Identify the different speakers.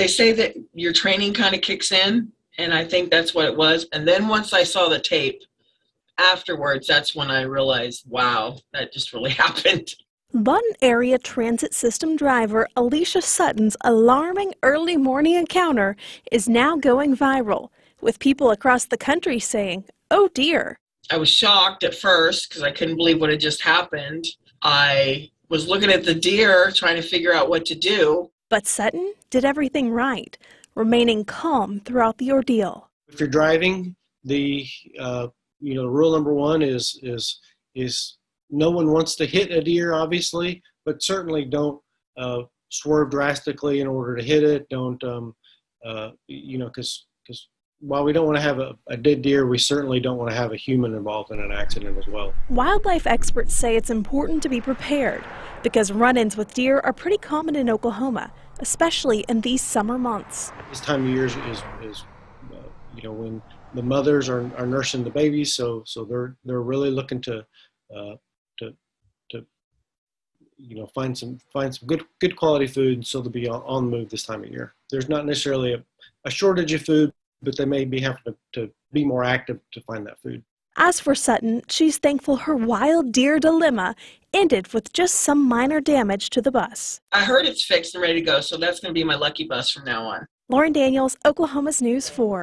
Speaker 1: They say that your training kind of kicks in, and I think that's what it was. And then once I saw the tape afterwards, that's when I realized, wow, that just really happened.
Speaker 2: Lawton Area Transit System driver Alisha Sutton's alarming early morning encounter is now going viral, with people across the country saying, oh dear.
Speaker 1: I was shocked at first because I couldn't believe what had just happened. I was looking at the deer trying to figure out what to do.
Speaker 2: But Sutton did everything right, remaining calm throughout the ordeal.
Speaker 3: If you're driving, the uh, you know rule number one is is is no one wants to hit a deer, obviously, but certainly don't uh, swerve drastically in order to hit it. Don't, um, uh, you know, because because while we don't want to have a, a, dead deer, we certainly don't want to have a human involved in an accident as well.
Speaker 2: Wildlife experts say it's important to be prepared because run-ins with deer are pretty common in Oklahoma, especially in these summer months.
Speaker 3: This time of year is, is, is uh, you know, when the mothers are, are nursing the babies, so so they're they're really looking to uh, to to you know find some find some good good quality food so they'll be on, on the move this time of year there's not necessarily a, a shortage of food but they may be having to, to be more active to find that food
Speaker 2: as for Sutton, she's thankful her wild deer dilemma ended with just some minor damage to the bus.
Speaker 1: I heard it's fixed and ready to go, so that's going to be my lucky bus from now on.
Speaker 2: Lauren Daniels, Oklahoma's News 4.